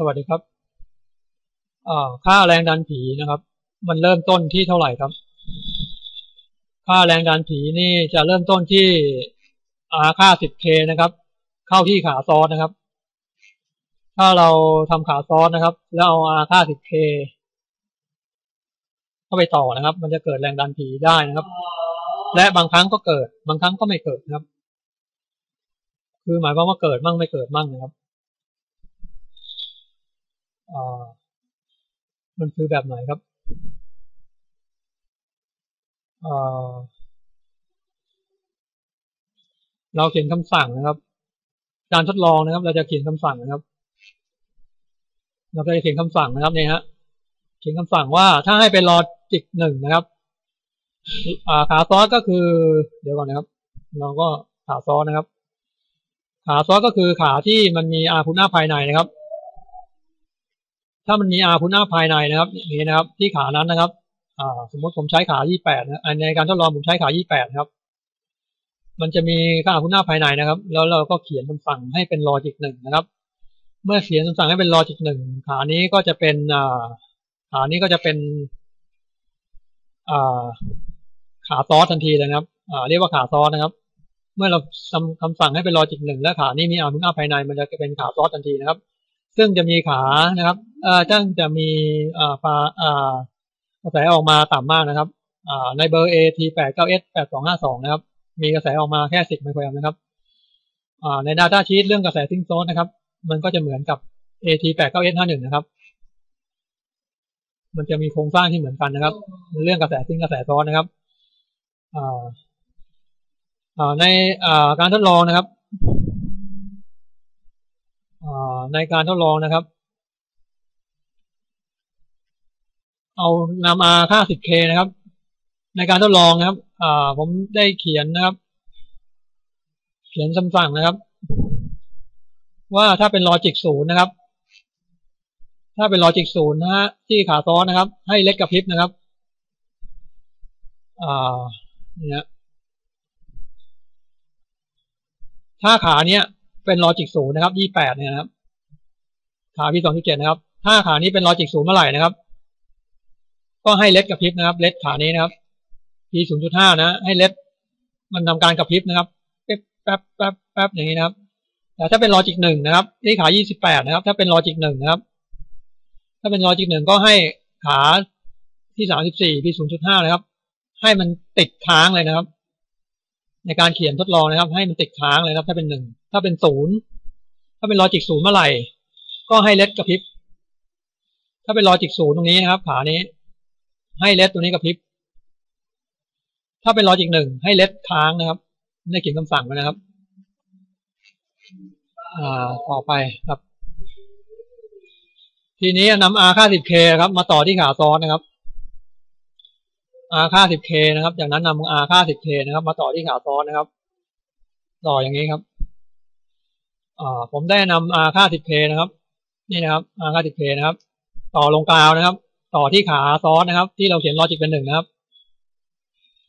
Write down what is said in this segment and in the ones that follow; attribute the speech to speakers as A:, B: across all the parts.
A: สวัสดีครับค่าแรงดันผีนะครับ มันเริ่มต้นที่เท่าไหร่ครับ ค่าแรงดันผีนี่จะเริ่มต้นที่อาค่า 10k นะครับ เข้าที่ขาซอสนะครับ ถ้าเราทำขาซอสนะครับ แล้วเอาอาค่า 10k เข้าไปต่อนะครับ มันจะเกิดแรงดันผีได้นะครับ และบางครั้งก็เกิด บางครั้งก็ไม่เกิดนะครับ คือหมายความว่าเกิดมั่งไม่เกิดมั่งนะครับ มันคือแบบไหนครับเราเขียนคำสั่งนะครับ การทดลองนะครับ เราจะเขียนคำสั่งนะครับ เราจะเขียนคำสั่งนะครับเนี่ยฮะ เขียนคำสั่งว่าถ้าให้เป็นลอจิกหนึ่งนะครับขาซอสก็คือ เดี๋ยวก่อนนะครับ เราก็ขาซอสนะครับ ขาซอสก็คือขาที่มันมี R pull-up ภายในนะครับ ถ้ามันมีอาพุนาภายในนะครับอย่างนี้นะครับ ที่ขานั้นนะครับอ่าสมมติผมใช้ขา28นะในการทดลองผมใช้ขา28ครับ มันจะมีค่าอาพุนาภายในนะครับ แล้วเราก็เขียนคำสั่งให้เป็น logic หนึ่งนะครับ เมื่อเขียนคำสั่งให้เป็น logic หนึ่งขานี้ก็จะเป็นอ่าขานี้ก็จะเป็นอ่าขาซอสทันทีนะครับอ่าเรียกว่าขาซอสนะครับ เมื่อเราทำคำสั่งให้เป็น logic หนึ่งและขานี้มีอาพุนาภายใน มันจะเป็นขาซอสทันทีนะครับ ซึ่งจะมีขานะครับเอ่อซึ่งจะมีอ่าปาอ่ากระแสออกมาต่ำมากนะครับอ่าในเบอร์ AT 8 9 S 8 2 5 2นะครับ มีกระแสออกมาแค่ 10ไมโครแอมป์นะครับอ่าใน Data Sheet เรื่องกระแส sink source นะครับ มันก็จะเหมือนกับ AT 8 9 S 5 1นะครับ มันจะมีโครงสร้างที่เหมือนกันนะครับ เรื่องกระแสซิงกระแสซ้อนนะครับอ่าในการทดลองนะครับ อ่า ในการทดลองนะครับ เอานำ R ค่า 10K นะครับ ในการทดลองนะครับผมได้เขียนนะครับ เขียนคำสั่งนะครับ ว่าถ้าเป็น logic ศูนย์นะครับ ถ้าเป็น logic ศูนย์นะฮะที่ขาซ้อนนะครับ ให้ LED กระพริบนะครับอ่าเนี่ยถ้าขาเนี้ยเป็น logic ศูนย์นะครับยี่แปดเนี่ยนะครับ ขา P สองจุดเจ็ดนะครับ ถ้าขานี้เป็น logic ศูนย์เมื่อไหร่นะครับ ก็ให้ LED กระพริบนะครับ LED ขานี้นะครับ P ศูนย์จุดห้านะ ให้ LED มันทำการกระพริบนะครับแป๊บแป๊บแป๊บแป๊บอย่างนี้นะครับ แต่ถ้าเป็น logic หนึ่งนะครับที่ขายี่สิบแปดนะครับ ถ้าเป็น logic หนึ่งนะครับ ถ้าเป็น logic หนึ่งก็ให้ขาที่สามสิบสี่ P ศูนย์จุดห้านะครับ ให้มันติดค้างเลยนะครับ ในการเขียนทดลองนะครับ ให้มันติดค้างเลยครับ ถ้าเป็นหนึ่งถ้าเป็นศูนย์ถ้าเป็น logic ศูนย์เมื่อไหร่ ก็ให้ LED กระพริบ ถ้าเป็น logic ศูนย์ตรงนี้นะครับ ขานี้ ให้ LED ตัวนี้กระพริบ ถ้าเป็น logic หนึ่งให้ LED ค้างนะครับได้เขียนคำสั่งไว้นะครับ อ่าต่อไปครับ ทีนี้นำ R ค่า 10K ครับ มาต่อที่ขาซ้อนนะครับ R ค่า 10K นะครับ จากนั้นนำ R ค่า 10K นะครับ มาต่อที่ขาซ้อนนะครับ ต่ออย่างนี้ครับ อ่า ผมได้นำ R ค่า 10K นะครับ นี่นะครับ R ค่า 10K นะครับ ต่อลงกาวนะครับ ต่อที่ขาซ้อนนะครับ ที่เราเขียนลอจิกเป็นหนึ่งนะครับ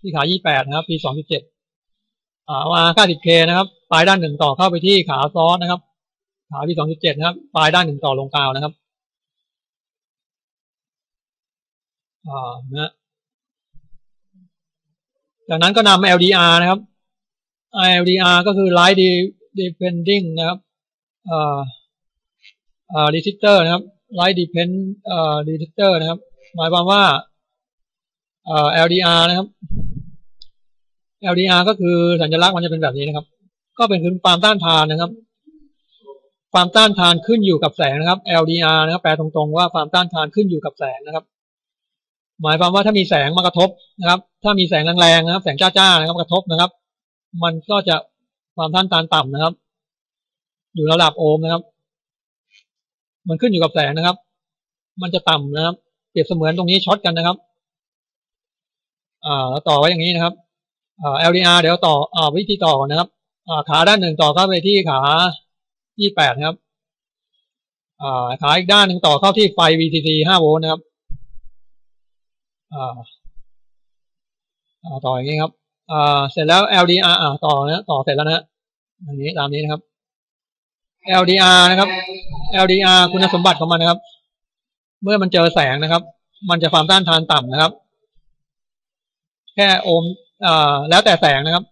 A: ที่ขา28นะครับ P 2.7อ่า R ค่า 10K นะครับ ปลายด้านหนึ่งต่อเข้าไปที่ขาซ้อนนะครับ ขา P 2.7นะครับ ปลายด้านหนึ่งต่อลงกาวนะครับอ่านะจากนั้นก็นำ LDR นะครับ LDR ก็คือ Light Depending นะครับอ่า เอ่อเอ่อ resistor นะครับ Light Depend เอ่อ resistor นะครับ หมายความว่าอ่อ LDR นะครับ LDR ก็คือสัญลักษณ์มันจะเป็นแบบนี้นะครับ ก็เป็นคือความต้านทานนะครับ ความต้านทานขึ้นอยู่กับแสงนะครับ LDR นะครับแปลตรงๆว่าความต้านทานขึ้นอยู่กับแสงนะครับ หมายความว่าถ้ามีแสงมากระทบนะครับ ถ้ามีแสงแรงๆนะครับ แสงจ้าๆนะครับกระทบนะครับ มันก็จะความต้านทานต่ำนะครับ อยู่ระดับโอห์มนะครับ มันขึ้นอยู่กับแสงนะครับ มันจะต่ำนะครับ เปรียบเสมือนตรงนี้ช็อตกันนะครับ อ่าแล้วต่อไว้อย่างนี้นะครับอ่า LDR เดี๋ยวต่ออ่าวิธีต่อก่อนนะครับอ่าขาด้านหนึ่งต่อเข้าไปที่ขาที่แปดนะครับอ่าขาอีกด้านหนึ่งต่อเข้าที่ไฟ VCC ห้าโวลต์นะครับอ่าอ่าต่ออย่างนี้ครับอ่าเสร็จแล้ว LDR อ่าต่อนะต่อเสร็จแล้วนะอย่างนี้ตามนี้นะครับ LDR นะครับ LDR คุณสมบัติของมันนะครับ เมื่อมันเจอแสงนะครับ มันจะความต้านทานต่ำนะครับ แค่โอห์มอแล้วแต่แสงนะครับ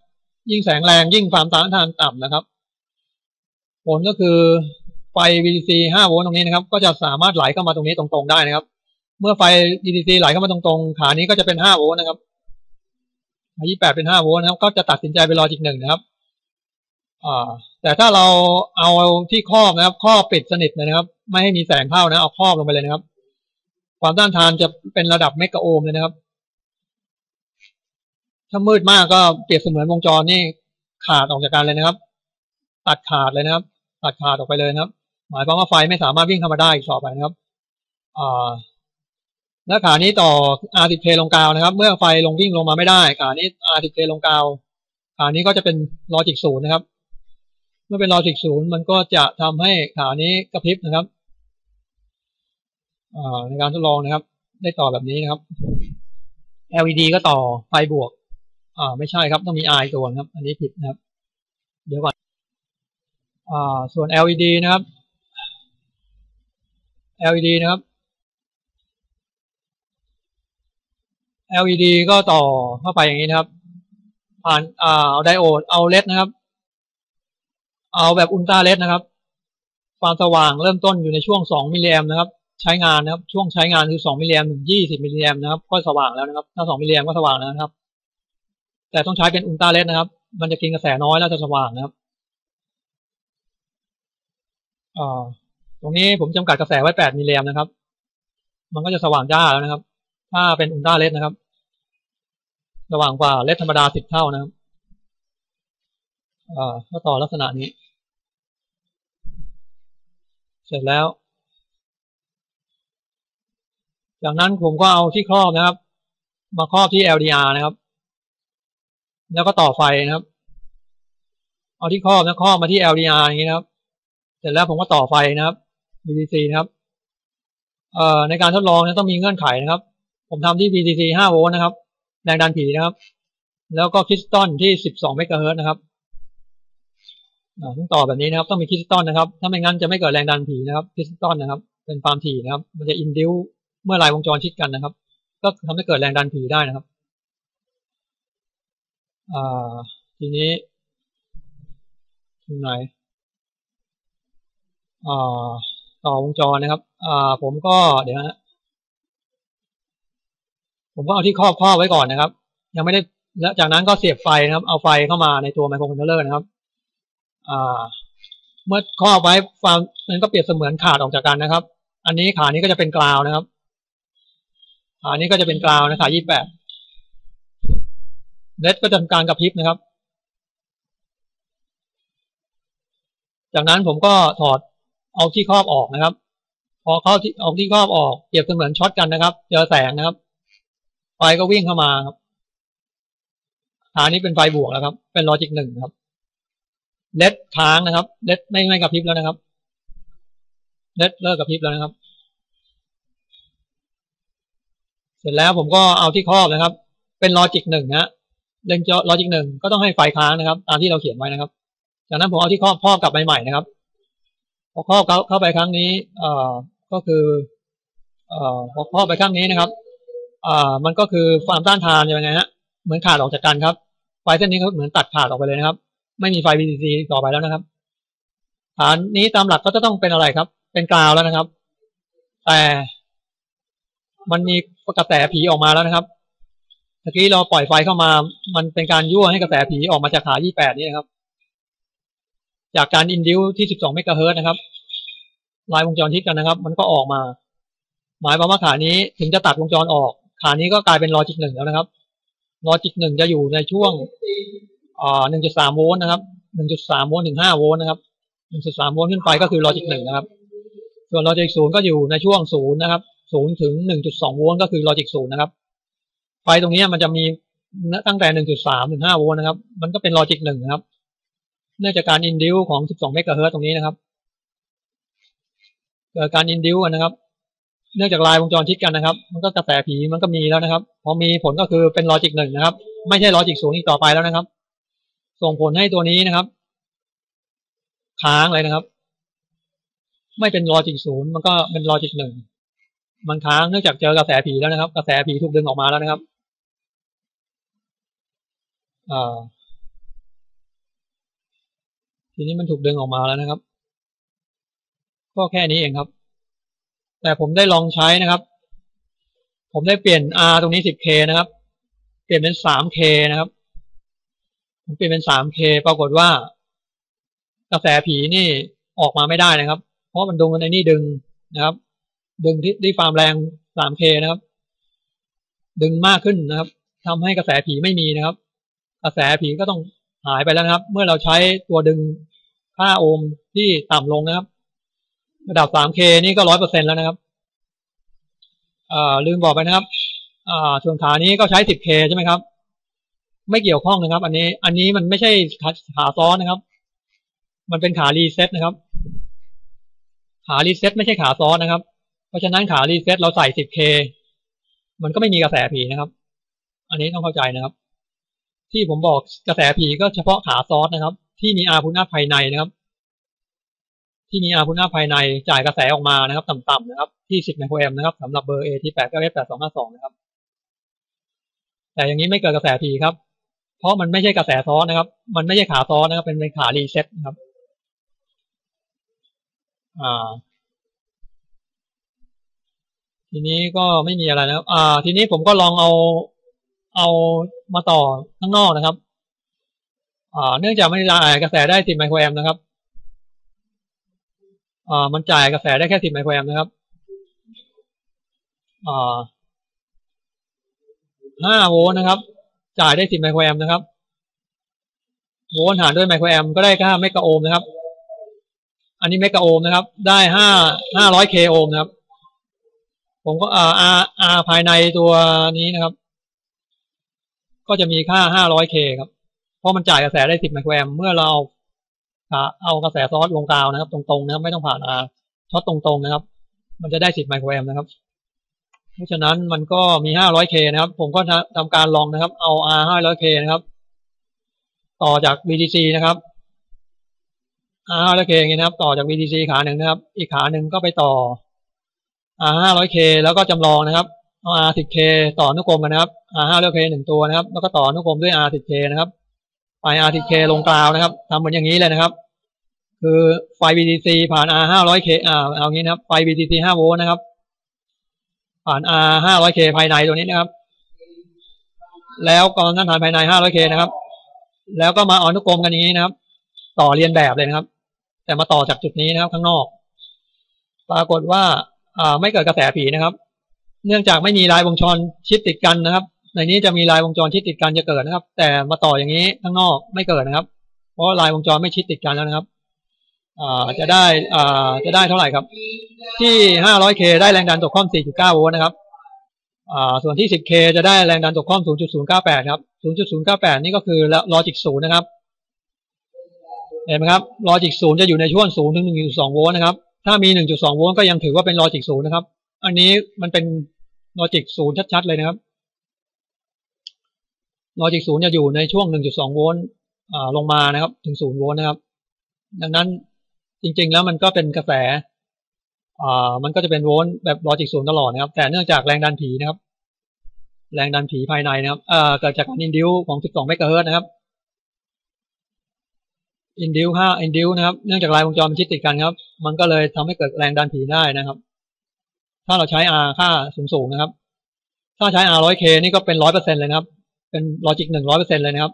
A: ยิ่งแสงแรงยิ่งความต้านทานต่ำนะครับ ผลก็คือไฟ VDC 5โวลต์ตรงนี้นะครับ ก็จะสามารถไหลเข้ามาตรงนี้ตรงๆได้นะครับ เมื่อไฟ VDC ไหลเข้ามาตรงๆขานี้ก็จะเป็น5โวลต์นะครับ28เป็น5โวลต์นะครับ ก็จะตัดสินใจไปรอจิกหนึ่งนะครับ แต่ถ้าเราเอาที่ครอบนะครับ ครอบปิดสนิทนะครับ ไม่ให้มีแสงเข้านะ เอาครอบลงไปเลยนะครับ ความต้านทานจะเป็นระดับเมกะโอห์มเลยนะครับ ถ้ามืดมากก็เปรียบเสมือนวงจรนี่ขาดออกจากกันเลยนะครับ ตัดขาดเลยนะครับ ตัดขาดออกไปเลยนะครับ หมายความว่าไฟไม่สามารถวิ่งเข้ามาได้อีกต่อไปนะครับอ่าและขานี้ต่อ R10K ลงกาวนะครับ เมื่อไฟลงวิ่งลงมาไม่ได้ ขานี้ R10K ลงกาวขานี้ก็จะเป็น logic ศูนย์นะครับ เมื่อเป็น logic ศูนย์มันก็จะทำให้ขานี้กระพริบนะครับอ่าในการทดลองนะครับ ได้ต่อแบบนี้นะครับ LED ก็ต่อไฟบวก อ่า ไม่ใช่ครับ ต้องมี I ตัวนะครับ อันนี้ผิดนะครับ เดี๋ยวก่อนอ่า ส่วน LED นะครับ LED นะครับ LED ก็ต่อเข้าไปอย่างนี้นะครับ ผ่านอ่าเอาไดโอดเอา LED นะครับ เอาแบบ ultra LED นะครับ ความสว่างเริ่มต้นอยู่ในช่วง 2 มิลลิแอมนะครับ ใช้งานนะครับ ช่วงใช้งานคือ 2 มิลลิแอมถึง 20 มิลลิแอมนะครับ ก็สว่างแล้วนะครับ ถ้า 2 มิลลิแอมก็สว่างแล้วนะครับ แต่ต้องใช้เป็นอุลตราเลดนะครับ มันจะกินกระแสน้อยแล้วจะสว่างนะครับตรงนี้ผมจำกัดกระแสไว้ 8 มิลลิแอมนะครับ มันก็จะสว่างจ้าแล้วนะครับ ถ้าเป็นอุลตราเลดนะครับ สว่างกว่าเลดธรรมดา 10 เท่านะครับอ่าก็ต่อลักษณะนี้ เสร็จแล้ว จากนั้นผมก็เอาที่ครอบนะครับ มาครอบที่ LDR นะครับ แล้วก็ต่อไฟนะครับ เอาที่ครอบนะครอบมาที่ LDR อย่างนี้นะครับ เสร็จแล้วผมก็ต่อไฟนะครับ VDC นะครับเอ่อในการทดลองเนี่ยต้องมีเงื่อนไขนะครับ ผมทำที่ VDC 5 โวลต์นะครับ แรงดันผีนะครับ แล้วก็คริสตัลที่ 12 เมกะเฮิรตนะครับ ต้องต่อแบบนี้นะครับ ต้องมีคริสตัลนะครับ ถ้าไม่งั้นจะไม่เกิดแรงดันผีนะครับคริสตัลนะครับ เป็นความถี่นะครับ มันจะ induce เมื่อลายวงจรชิดกันนะครับ ก็ทำให้เกิดแรงดันผีได้นะครับทีนี้ตรงไหนต่อวงจรนะครับผมก็เดี๋ยวนะผมก็เอาที่ครอบครอไว้ก่อนนะครับ ยังไม่ได้แล้วจากนั้นก็เสียบไฟนะครับ เอาไฟเข้ามาในตัวไมโครคอนโทรลเลอร์นะครับ เมื่อครอบไว้ฟังมันก็เปรียบเสมือนขาดออกจากกันนะครับ อันนี้ขานี้ก็จะเป็นกราวนะครับขานี้ก็จะเป็นกราวนะขายี่แปดเลดก็จะทำการกระพริบนะครับ จากนั้นผมก็ถอดเอาที่ครอบออกนะครับ พอเข้าที่เอาที่ครอบออกเปรียบเสมือนช็อตกันนะครับ เจอแสงนะครับ ไฟก็วิ่งเข้ามาครับขานี้เป็นไฟบวกแล้วครับ เป็น logic หนึ่งครับ LED ค้างนะครับ LED ไม่ไม่กระพริบแล้วนะครับ LED เลิกกระพริบแล้วนะครับ เสร็จแล้วผมก็เอาที่ครอบนะครับ เป็น logic หนึ่งนะ LED เจอ logic หนึ่งก็ต้องให้ไฟค้างนะครับตามที่เราเขียนไว้นะครับ จากนั้นผมเอาที่ครอบครอบกลับไปใหม่นะครับพอครอบเข้าไปครั้งนี้เอ่อก็คือเอ่อพอครอบไปครั้งนี้นะครับอ่ามันก็คือความต้านทานยังไงฮะเหมือนขาดออกจากกันครับไฟเส้นนี้ก็เหมือนตัดขาดออกไปเลยนะครับ ไม่มีไฟ VCC ต่อไปแล้วนะครับ ฐานนี้ตามหลักก็จะต้องเป็นอะไรครับ เป็นกราวแล้วนะครับ แต่มันมีกระแสผีออกมาแล้วนะครับเมื่อกี้เราปล่อยไฟเข้ามา มันเป็นการยั่วให้กระแสผีออกมาจากขา28 นี่นะครับ จากการอินดิวที่ 12 เมกะเฮิร์ตนะครับ ลายวงจรชิดกันนะครับ มันก็ออกมา หมายความว่าขานี้ถึงจะตัดวงจรออก ขานี้ก็กลายเป็น logic หนึ่งแล้วนะครับ logic หนึ่งจะอยู่ในช่วง อ่า1.3โวลต์นะครับ1.3โวลต์ถึง5โวลต์นะครับ1.3โวลต์ขึ้นไปก็คือ logic หนึ่งนะครับ ส่วน logic ศูนย์ก็อยู่ในช่วงศูนย์นะครับศูนย์ถึง1.2โวลต์ก็คือ logic ศูนย์นะครับ ไฟตรงนี้มันจะมีตั้งแต่1.3ถึง5โวลต์นะครับ มันก็เป็น logic หนึ่งนะครับ เนื่องจากการ induce ของ12เมกะเฮิรตซ์ตรงนี้นะครับเกิดการ induce กันนะครับ เนื่องจากลายวงจรชิดกันนะครับ มันก็กระแสผีมันก็มีแล้วนะครับ พอมีผลก็คือเป็น logic หนึ่งนะครับ ไม่ใช่ logic ศูนย์อีกต่อไปแล้วนะครับ ส่งผลให้ตัวนี้นะครับ ค้างเลยนะครับ ไม่เป็น logic ศูนย์มันก็เป็น logic หนึ่งมันค้างเนื่องจากเจอกระแสผีแล้วนะครับ กระแสผีถูกดึงออกมาแล้วนะครับอ่าทีนี้มันถูกดึงออกมาแล้วนะครับ ก็แค่นี้เองครับ แต่ผมได้ลองใช้นะครับ ผมได้เปลี่ยน R ตรงนี้ 10K นะครับ เปลี่ยนเป็น 3K นะครับ เปลี่ยนเป็น 3K ปรากฏว่ากระแสผีนี่ออกมาไม่ได้นะครับ เพราะมันดึงในนี่ดึงนะครับ ดึงที่ที่ความแรง 3K นะครับ ดึงมากขึ้นนะครับทำให้กระแสผีไม่มีนะครับ กระแสผีก็ต้องหายไปแล้วนะครับ เมื่อเราใช้ตัวดึงค่าโอห์มที่ต่ำลงนะครับ ระดับ 3K นี่ก็ร้อยเปอร์เซ็นต์แล้วนะครับอ่าลืมบอกไปนะครับอ่าส่วนขานี้ก็ใช้ 10K ใช่ไหมครับ ไม่เกี่ยวข้องนะครับ อันนี้ อันนี้มันไม่ใช่ขาขาซ้อนนะครับ มันเป็นขารีเซ็ตนะครับ ขารีเซ็ตไม่ใช่ขาซ้อนนะครับ เพราะฉะนั้นขารีเซ็ตเราใส่ 10K มันก็ไม่มีกระแสผีนะครับ อันนี้ต้องเข้าใจนะครับ ที่ผมบอกกระแสผีก็เฉพาะขาซอสนะครับ ที่มีอาพุนาภายในนะครับ ที่มีอาพุนาภายในจ่ายกระแสออกมานะครับ ต่ำๆนะครับ ที่ 10ไมโครแอมป์นะครับสำหรับเบอร์ A ที่8 9 8 2 5 2นะครับ แต่อย่างนี้ไม่เกิดกระแสผีครับ เพราะมันไม่ใช่กระแสซ้อนนะครับ มันไม่ใช่ขาซ้อนนะครับ เป็นเป็นขารีเซ็ตนะครับ อ่า ทีนี้ก็ไม่มีอะไรนะครับ อ่า ทีนี้ผมก็ลองเอาเอามาต่อข้างนอกนะครับ อ่า เนื่องจากไมันจ่ายกระแสได้10ไมโครแอมป์นะครับ อ่า มันจ่ายกระแสได้แค่10ไมโครแอมป์นะครับ อ่า5โวลต์นะครับ จ่ายได้10ไมโครแอมป์นะครับโวลต์หารด้วยไมโครแอมป์ก็ได้ค่าเมกะโอห์มนะครับ อันนี้เมกะโอห์มนะครับ ได้ห้าห้าร้อย K โอห์มนะครับ ผมก็อ่า R R ภายในตัวนี้นะครับ ก็จะมีค่าห้าร้อย K ครับ เพราะมันจ่ายกระแสได้สิบไมโครแอมป์เมื่อเราเอากระแสซอสลงกาวนะครับ ตรงๆนะครับ ไม่ต้องผ่าน R ช็อตตรงๆนะครับ มันจะได้สิบไมโครแอมป์นะครับ เพราะฉะนั้นมันก็มีห้าร้อย K นะครับ ผมก็ทำการลองนะครับ เอา R ห้าร้อยเคนะครับ ต่อจาก VDC นะครับ R ห้าร้อยเคอย่างนี้นะครับ ต่อจาก VDC ขาหนึ่งนะครับ อีกขาหนึ่งก็ไปต่อ R ห้าร้อยเคแล้วก็จำลองนะครับเอา R สิบเคต่อนุกรมกันนะครับ R ห้าร้อยเคหนึ่งตัวนะครับ แล้วก็ต่อนุกรมด้วย R สิบเคนะครับไฟ R สิบเคลงกลาวนะครับทำเหมือนอย่างนี้เลยนะครับ คือไฟ VDC ผ่าน R ห้าร้อยเคอ่าเอางี้นะครับไฟ VDC ห้าโวลต์นะครับ ผ่าน R ห้าร้อยเคภายในตัวนี้นะครับ แล้วกองน้ำผ่านภายในห้าร้อยเคนะครับ แล้วก็มาอนุกรมกันอย่างนี้นะครับ ต่อเรียนแบบเลยนะครับ แต่มาต่อจากจุดนี้นะครับ ข้างนอก ปรากฏว่าอ่าไม่เกิดกระแสผีนะครับ เนื่องจากไม่มีลายวงจรชิดติดกันนะครับ ในนี้จะมีลายวงจรชิดติดกันจะเกิดนะครับ แต่มาต่ออย่างนี้ข้างนอกไม่เกิดนะครับ เพราะลายวงจรไม่ชิดติดกันแล้วนะครับ จะได้จะได้เท่าไหร่ครับ ที่ 500K ได้แรงดันตกคร่อม 4.9 โวลต์นะครับส่วนที่ 10K จะได้แรงดันตกคร่อม 0.098 ครับ 0.098 นี่ก็คือลอจิกศูนย์นะครับ เห็นไหมครับ ลอจิกศูนย์จะอยู่ในช่วง0ถึง 1.2 โวลต์นะครับ ถ้ามี 1.2 โวลต์ก็ยังถือว่าเป็นลอจิกศูนย์นะครับ อันนี้มันเป็นลอจิกศูนย์ชัดๆ เลยนะครับ ลอจิกศูนย์จะอยู่ในช่วง 1.2 โวลต์ลงมานะครับ ถึง 0 โวลต์นะครับ ดังนั้น จริง ๆ แล้วมันก็เป็นกระแสอ่ามันก็จะเป็นโวลต์แบบลอจิกศูนย์ตลอดนะครับ แต่เนื่องจากแรงดันผีนะครับ แรงดันผีภายในนะครับเอ่อเกิดจากการ induce ของ 12 เมกะเฮิร์ตนะครับ induce ห้า induce นะครับ เนื่องจากลายวงจรมันชิดติดกันครับ มันก็เลยทำให้เกิดแรงดันผีได้นะครับ ถ้าเราใช้ R ค่าสูงๆนะครับ ถ้าใช้ R 100K นี่ก็เป็นร้อยเปอร์เซ็นเลยนะครับ เป็นลอจิกหนึ่งร้อยเปอร์เซ็นเลยนะครับ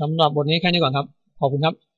A: สำหรับบทนี้แค่นี้ก่อนครับ ขอบคุณครับ